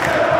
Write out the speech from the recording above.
Yeah.